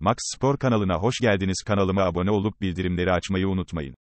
Max Spor kanalına hoş geldiniz. Kanalıma abone olup bildirimleri açmayı unutmayın.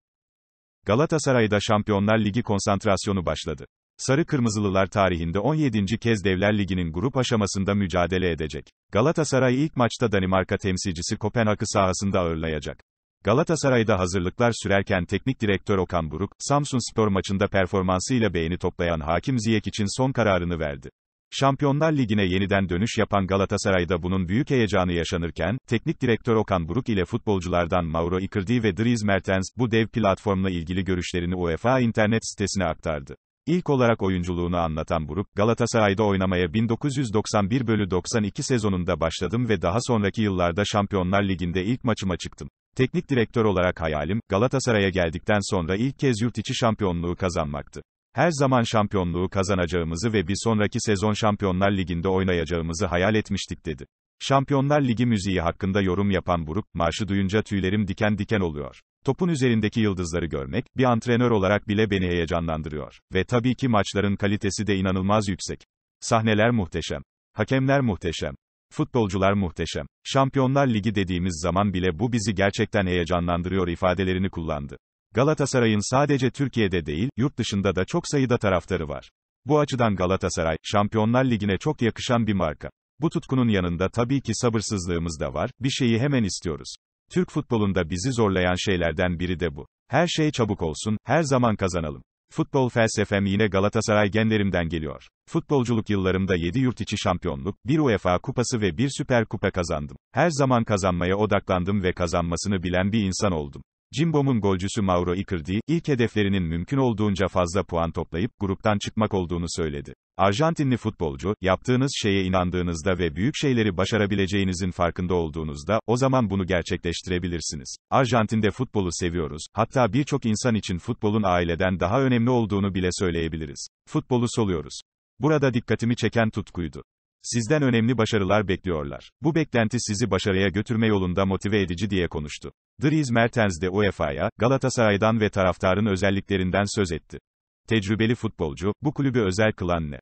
Galatasaray'da Şampiyonlar Ligi konsantrasyonu başladı. Sarı Kırmızılılar tarihinde 17. kez Devler Ligi'nin grup aşamasında mücadele edecek. Galatasaray ilk maçta Danimarka temsilcisi Kopenhag'ı sahasında ağırlayacak. Galatasaray'da hazırlıklar sürerken teknik direktör Okan Buruk, Samsun Spor maçında performansıyla beğeni toplayan Hakim Ziyech için son kararını verdi. Şampiyonlar Ligi'ne yeniden dönüş yapan Galatasaray'da bunun büyük heyecanı yaşanırken, teknik direktör Okan Buruk ile futbolculardan Mauro Icardi ve Dries Mertens, bu dev platformla ilgili görüşlerini UEFA internet sitesine aktardı. İlk olarak oyunculuğunu anlatan Buruk, Galatasaray'da oynamaya 1991 bölü 92 sezonunda başladım ve daha sonraki yıllarda Şampiyonlar Ligi'nde ilk maçıma çıktım. Teknik direktör olarak hayalim, Galatasaray'a geldikten sonra ilk kez yurt içi şampiyonluğu kazanmaktı. Her zaman şampiyonluğu kazanacağımızı ve bir sonraki sezon Şampiyonlar Ligi'nde oynayacağımızı hayal etmiştik dedi. Şampiyonlar Ligi müziği hakkında yorum yapan Buruk, marşı duyunca tüylerim diken diken oluyor. Topun üzerindeki yıldızları görmek, bir antrenör olarak bile beni heyecanlandırıyor. Ve tabii ki maçların kalitesi de inanılmaz yüksek. Sahneler muhteşem. Hakemler muhteşem. Futbolcular muhteşem. Şampiyonlar Ligi dediğimiz zaman bile bu bizi gerçekten heyecanlandırıyor ifadelerini kullandı. Galatasaray'ın sadece Türkiye'de değil, yurt dışında da çok sayıda taraftarı var. Bu açıdan Galatasaray, Şampiyonlar Ligi'ne çok yakışan bir marka. Bu tutkunun yanında tabii ki sabırsızlığımız da var, bir şeyi hemen istiyoruz. Türk futbolunda bizi zorlayan şeylerden biri de bu. Her şey çabuk olsun, her zaman kazanalım. Futbol felsefem yine Galatasaray genlerimden geliyor. Futbolculuk yıllarımda 7 yurt içi şampiyonluk, bir UEFA kupası ve bir süper kupa kazandım. Her zaman kazanmaya odaklandım ve kazanmasını bilen bir insan oldum. Cimbom'un golcüsü Mauro Icardi, ilk hedeflerinin mümkün olduğunca fazla puan toplayıp gruptan çıkmak olduğunu söyledi. Arjantinli futbolcu, yaptığınız şeye inandığınızda ve büyük şeyleri başarabileceğinizin farkında olduğunuzda, o zaman bunu gerçekleştirebilirsiniz. Arjantin'de futbolu seviyoruz, hatta birçok insan için futbolun aileden daha önemli olduğunu bile söyleyebiliriz. Futbolu soluyoruz. Burada dikkatimi çeken tutkuydu. Sizden önemli başarılar bekliyorlar. Bu beklenti sizi başarıya götürme yolunda motive edici diye konuştu. Dries Mertens de UEFA'ya, Galatasaray'dan ve taraftarın özelliklerinden söz etti. Tecrübeli futbolcu, bu kulübü özel kılan ne?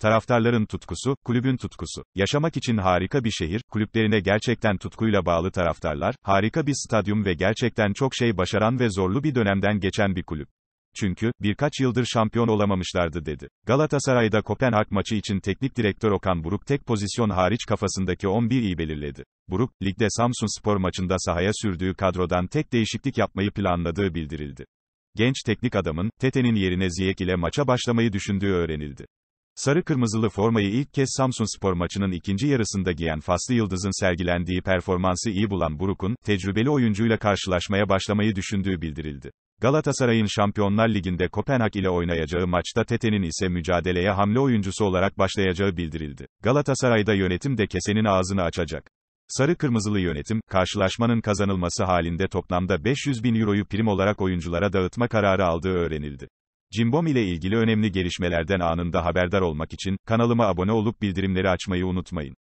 Taraftarların tutkusu, kulübün tutkusu. Yaşamak için harika bir şehir, kulüplerine gerçekten tutkuyla bağlı taraftarlar, harika bir stadyum ve gerçekten çok şey başaran ve zorlu bir dönemden geçen bir kulüp. Çünkü, birkaç yıldır şampiyon olamamışlardı dedi. Galatasaray'da Kopenhag maçı için teknik direktör Okan Buruk tek pozisyon hariç kafasındaki 11'i belirledi. Buruk, ligde Samsun Spor maçında sahaya sürdüğü kadrodan tek değişiklik yapmayı planladığı bildirildi. Genç teknik adamın, Tete'nin yerine Ziyech ile maça başlamayı düşündüğü öğrenildi. Sarı kırmızılı formayı ilk kez Samsun Spor maçının ikinci yarısında giyen Faslı Yıldız'ın sergilendiği performansı iyi bulan Buruk'un, tecrübeli oyuncuyla karşılaşmaya başlamayı düşündüğü bildirildi. Galatasaray'ın Şampiyonlar Ligi'nde Kopenhag ile oynayacağı maçta Tete'nin ise mücadeleye hamle oyuncusu olarak başlayacağı bildirildi. Galatasaray'da yönetim de kesenin ağzını açacak. Sarı Kırmızılı yönetim, karşılaşmanın kazanılması halinde toplamda 500 bin euroyu prim olarak oyunculara dağıtma kararı aldığı öğrenildi. Cimbom ile ilgili önemli gelişmelerden anında haberdar olmak için, kanalıma abone olup bildirimleri açmayı unutmayın.